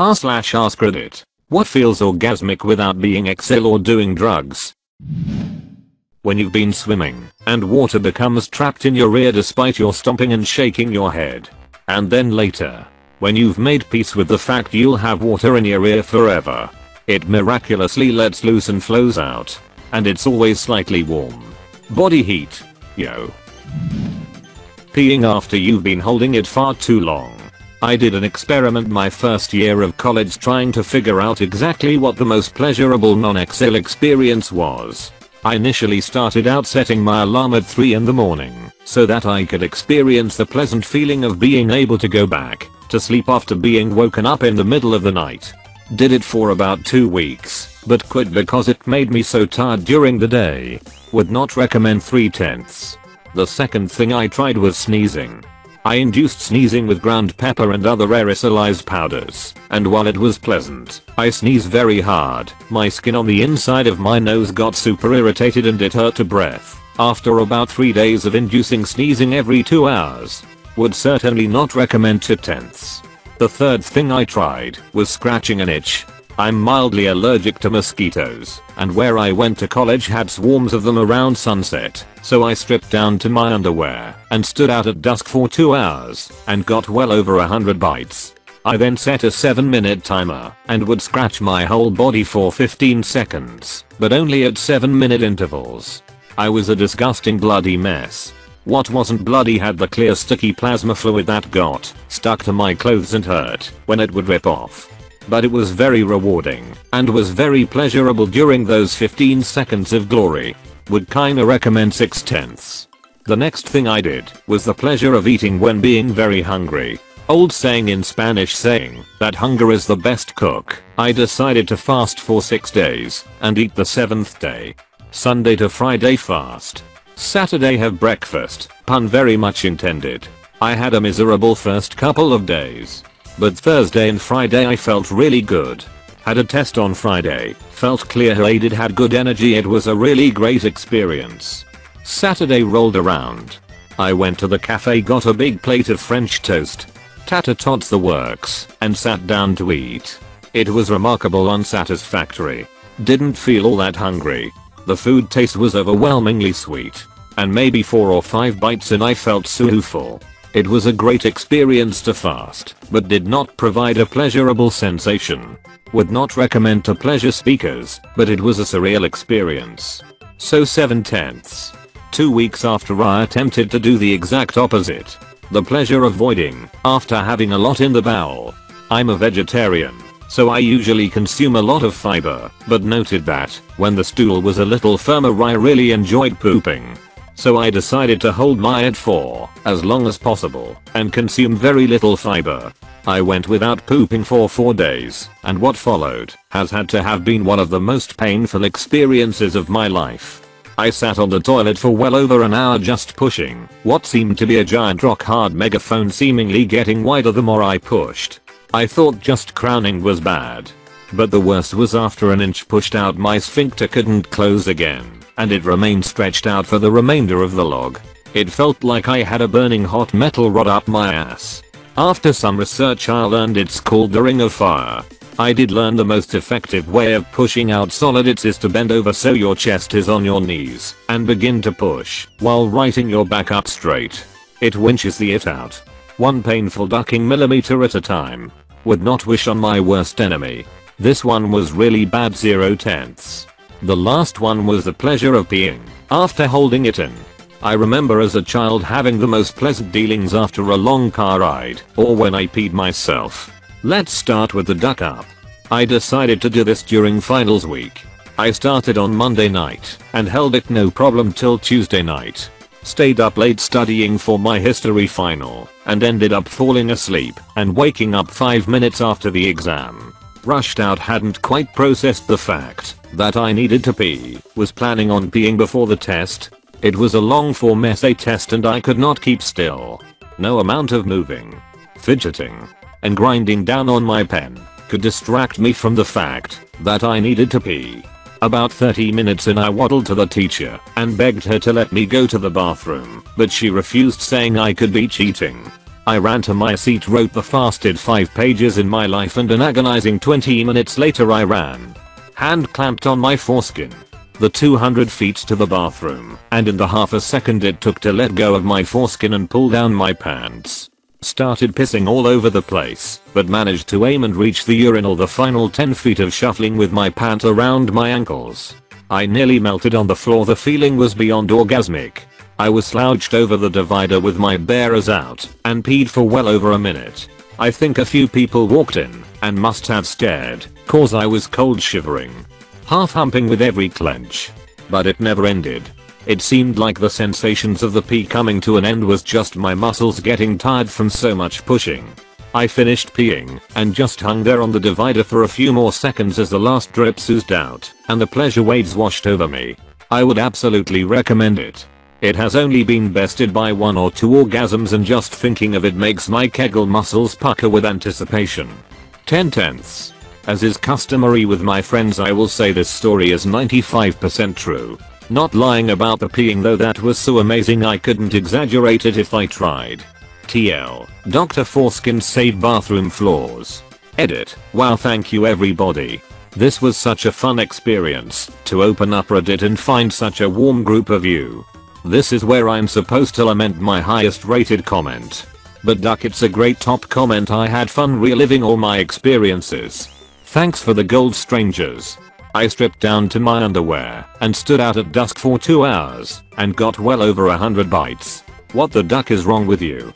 R slash AskReddit. What feels orgasmic without being Excel or doing drugs? When you've been swimming and water becomes trapped in your ear despite your stomping and shaking your head. And then later, when you've made peace with the fact you'll have water in your ear forever. It miraculously lets loose and flows out. And it's always slightly warm. Body heat. Yo. Peeing after you've been holding it far too long. I did an experiment my first year of college trying to figure out exactly what the most pleasurable non-Excel experience was. I initially started out setting my alarm at 3 in the morning so that I could experience the pleasant feeling of being able to go back to sleep after being woken up in the middle of the night. Did it for about 2 weeks, but quit because it made me so tired during the day. Would not recommend 3 tenths. The second thing I tried was sneezing. I induced sneezing with ground pepper and other aerosolized powders, and while it was pleasant, I sneezed very hard. My skin on the inside of my nose got super irritated and it hurt to breath. After about 3 days of inducing sneezing every 2 hours. Would certainly not recommend to tenths. The third thing I tried was scratching an itch. I'm mildly allergic to mosquitoes, and where I went to college had swarms of them around sunset, so I stripped down to my underwear and stood out at dusk for 2 hours and got well over a hundred bites. I then set a 7 minute timer and would scratch my whole body for 15 seconds, but only at 7 minute intervals. I was a disgusting bloody mess. What wasn't bloody had the clear sticky plasma fluid that got stuck to my clothes and hurt when it would rip off but it was very rewarding and was very pleasurable during those 15 seconds of glory. Would kinda recommend 6 tenths. The next thing I did was the pleasure of eating when being very hungry. Old saying in Spanish saying that hunger is the best cook. I decided to fast for 6 days and eat the 7th day. Sunday to Friday fast. Saturday have breakfast, pun very much intended. I had a miserable first couple of days but Thursday and Friday I felt really good. Had a test on Friday, felt clear-headed had good energy it was a really great experience. Saturday rolled around. I went to the cafe got a big plate of french toast, tater tots the works, and sat down to eat. It was remarkable unsatisfactory. Didn't feel all that hungry. The food taste was overwhelmingly sweet. And maybe 4 or 5 bites and I felt so full. It was a great experience to fast, but did not provide a pleasurable sensation. Would not recommend to pleasure speakers, but it was a surreal experience. So 7 tenths. Two weeks after I attempted to do the exact opposite. The pleasure of voiding, after having a lot in the bowel. I'm a vegetarian, so I usually consume a lot of fiber, but noted that, when the stool was a little firmer I really enjoyed pooping so I decided to hold my head for as long as possible and consume very little fiber. I went without pooping for 4 days, and what followed has had to have been one of the most painful experiences of my life. I sat on the toilet for well over an hour just pushing what seemed to be a giant rock hard megaphone seemingly getting wider the more I pushed. I thought just crowning was bad. But the worst was after an inch pushed out my sphincter couldn't close again and it remained stretched out for the remainder of the log. It felt like I had a burning hot metal rod up my ass. After some research I learned it's called the ring of fire. I did learn the most effective way of pushing out solids is to bend over so your chest is on your knees and begin to push while righting your back up straight. It winches the it out. One painful ducking millimeter at a time. Would not wish on my worst enemy. This one was really bad 0 tenths. The last one was the pleasure of peeing after holding it in. I remember as a child having the most pleasant dealings after a long car ride or when I peed myself. Let's start with the duck up. I decided to do this during finals week. I started on Monday night and held it no problem till Tuesday night. Stayed up late studying for my history final and ended up falling asleep and waking up 5 minutes after the exam. Rushed out hadn't quite processed the fact that I needed to pee, was planning on peeing before the test. It was a long form essay test and I could not keep still. No amount of moving, fidgeting, and grinding down on my pen could distract me from the fact that I needed to pee. About 30 minutes in I waddled to the teacher and begged her to let me go to the bathroom, but she refused saying I could be cheating. I ran to my seat wrote the fasted 5 pages in my life and an agonizing 20 minutes later I ran. Hand clamped on my foreskin. The 200 feet to the bathroom and in the half a second it took to let go of my foreskin and pull down my pants. Started pissing all over the place, but managed to aim and reach the urinal the final 10 feet of shuffling with my pant around my ankles. I nearly melted on the floor the feeling was beyond orgasmic. I was slouched over the divider with my bearers out and peed for well over a minute. I think a few people walked in and must have stared cause I was cold shivering. Half humping with every clench. But it never ended. It seemed like the sensations of the pee coming to an end was just my muscles getting tired from so much pushing. I finished peeing and just hung there on the divider for a few more seconds as the last drip oozed out and the pleasure waves washed over me. I would absolutely recommend it. It has only been bested by one or two orgasms and just thinking of it makes my kegel muscles pucker with anticipation. 10 tenths. As is customary with my friends I will say this story is 95% true. Not lying about the peeing though that was so amazing I couldn't exaggerate it if I tried. TL. Dr. Foreskin save bathroom floors. Edit. Wow thank you everybody. This was such a fun experience to open up Reddit and find such a warm group of you. This is where I'm supposed to lament my highest rated comment. But duck it's a great top comment I had fun reliving all my experiences. Thanks for the gold strangers. I stripped down to my underwear and stood out at dusk for 2 hours and got well over a hundred bites. What the duck is wrong with you?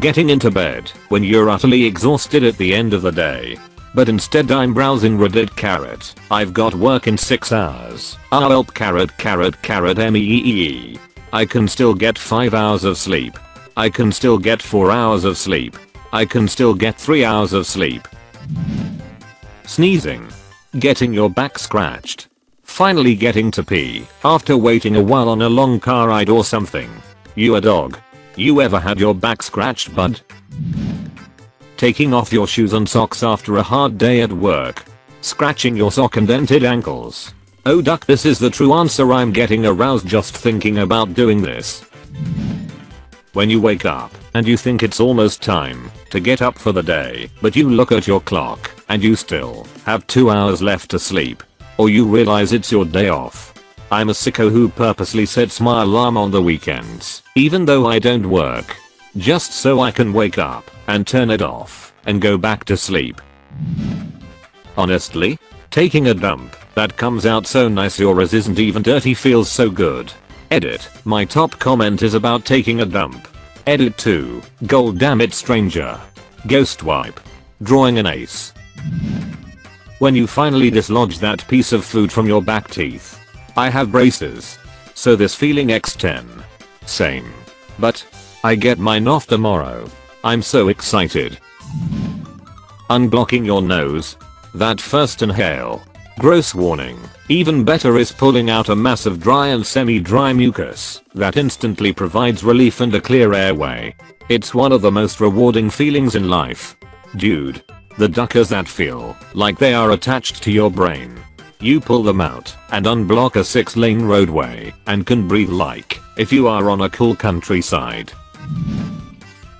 Getting into bed when you're utterly exhausted at the end of the day but instead I'm browsing Reddit carrot. I've got work in 6 hours. I'll help carrot carrot carrot meee. I can still get 5 hours of sleep. I can still get 4 hours of sleep. I can still get 3 hours of sleep. Sneezing. Getting your back scratched. Finally getting to pee after waiting a while on a long car ride or something. You a dog. You ever had your back scratched bud? taking off your shoes and socks after a hard day at work, scratching your sock and dented ankles. Oh duck this is the true answer I'm getting aroused just thinking about doing this. When you wake up and you think it's almost time to get up for the day but you look at your clock and you still have 2 hours left to sleep. Or you realize it's your day off. I'm a sicko who purposely sets my alarm on the weekends even though I don't work just so I can wake up and turn it off and go back to sleep. Honestly, taking a dump that comes out so nice yours isn't even dirty feels so good. Edit, my top comment is about taking a dump. Edit 2, gold damn it stranger. Ghost wipe. Drawing an ace. When you finally dislodge that piece of food from your back teeth. I have braces. So this feeling x10. Same. But, I get mine off tomorrow. I'm so excited. Unblocking your nose. That first inhale. Gross warning. Even better is pulling out a mass of dry and semi-dry mucus that instantly provides relief and a clear airway. It's one of the most rewarding feelings in life. Dude. The duckers that feel like they are attached to your brain. You pull them out and unblock a 6 lane roadway and can breathe like if you are on a cool countryside.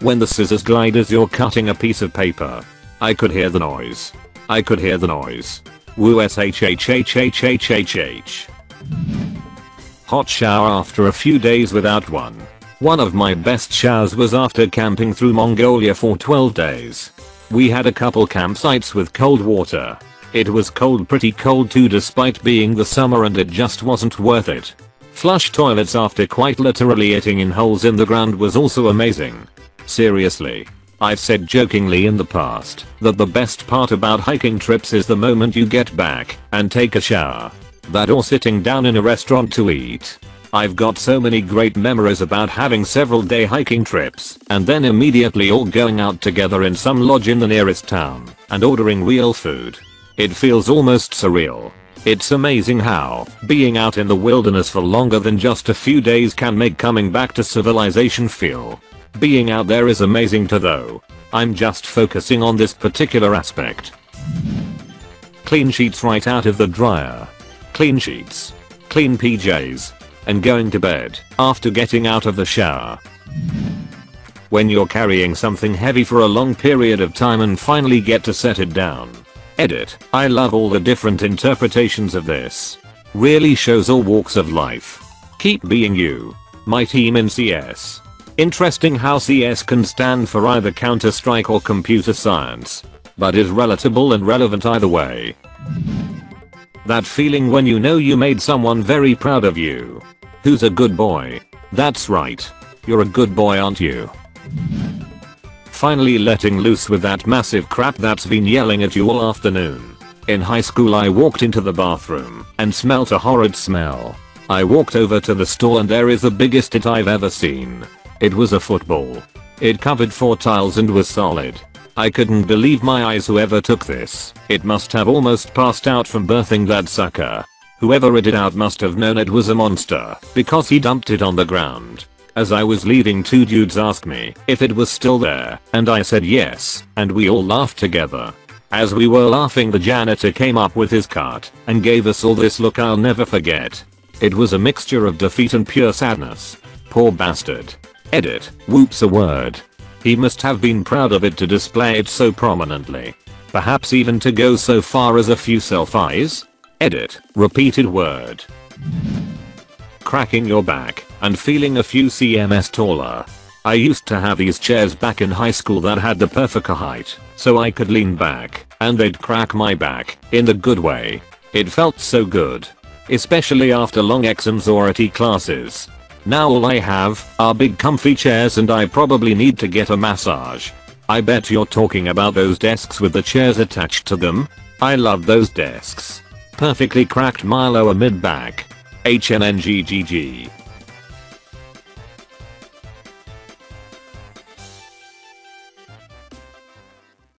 When the scissors glide as you're cutting a piece of paper. I could hear the noise. I could hear the noise. Woo shhhhhhh. Hot shower after a few days without one. One of my best showers was after camping through Mongolia for 12 days. We had a couple campsites with cold water. It was cold pretty cold too despite being the summer and it just wasn't worth it. Flush toilets after quite literally eating in holes in the ground was also amazing. Seriously. I've said jokingly in the past that the best part about hiking trips is the moment you get back and take a shower. That or sitting down in a restaurant to eat. I've got so many great memories about having several day hiking trips and then immediately all going out together in some lodge in the nearest town and ordering real food. It feels almost surreal. It's amazing how being out in the wilderness for longer than just a few days can make coming back to civilization feel. Being out there is amazing too though. I'm just focusing on this particular aspect. Clean sheets right out of the dryer. Clean sheets. Clean PJs. And going to bed after getting out of the shower. When you're carrying something heavy for a long period of time and finally get to set it down. Edit. I love all the different interpretations of this. Really shows all walks of life. Keep being you. My team in CS. Interesting how CS can stand for either Counter-Strike or computer science. But is relatable and relevant either way. That feeling when you know you made someone very proud of you. Who's a good boy? That's right. You're a good boy aren't you? Finally letting loose with that massive crap that's been yelling at you all afternoon. In high school I walked into the bathroom and smelt a horrid smell. I walked over to the stall and there is the biggest it I've ever seen. It was a football. It covered 4 tiles and was solid. I couldn't believe my eyes whoever took this. It must have almost passed out from birthing that sucker. Whoever it out must have known it was a monster because he dumped it on the ground. As I was leaving two dudes asked me if it was still there and I said yes and we all laughed together. As we were laughing the janitor came up with his cart and gave us all this look I'll never forget. It was a mixture of defeat and pure sadness. Poor bastard. Edit. Whoops a word. He must have been proud of it to display it so prominently. Perhaps even to go so far as a few selfies? Edit. Repeated word. Cracking your back and feeling a few cms taller. I used to have these chairs back in high school that had the perfect height so I could lean back and they'd crack my back in the good way. It felt so good. Especially after long exams or AT classes. Now all I have are big comfy chairs and I probably need to get a massage. I bet you're talking about those desks with the chairs attached to them. I love those desks. Perfectly cracked Milo lower mid back. HNNGGG.